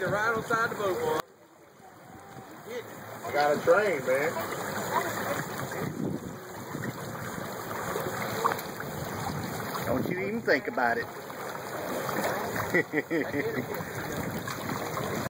right on side the boat, boy. I got a train, man. Don't you even think about it.